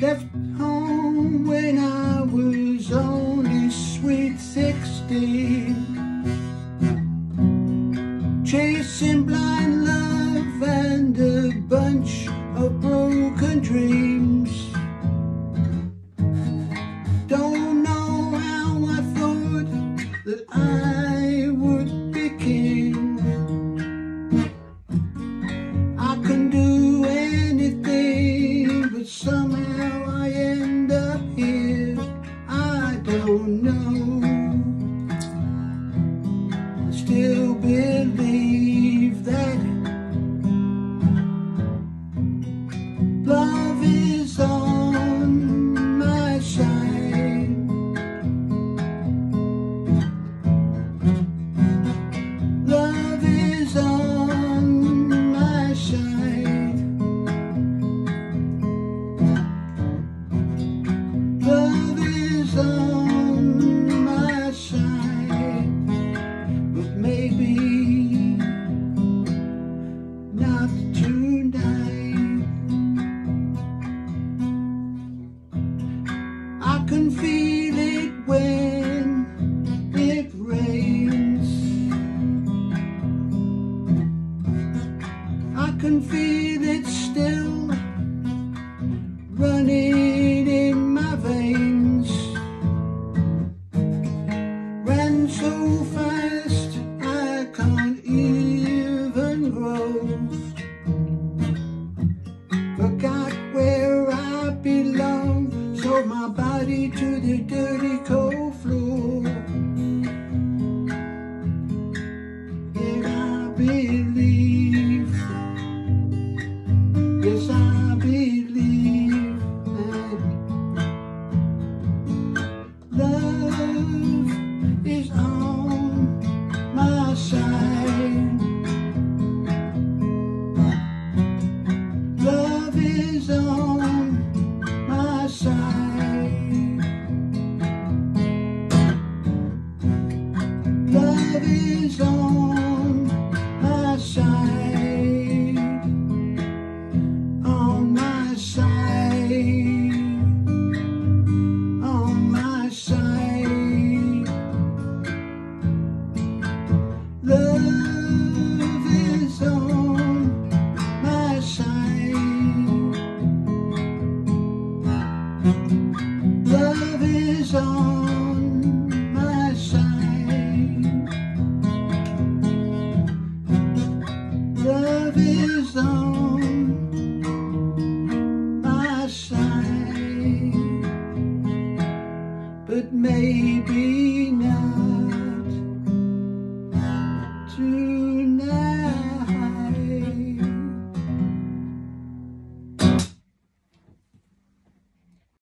left home when I was only sweet 16 Chasing blind love and a bunch of broken dreams. Can feel it when it rains. I can feel it still running to the dirty cold Love is on my side. Love is on my side. But maybe not.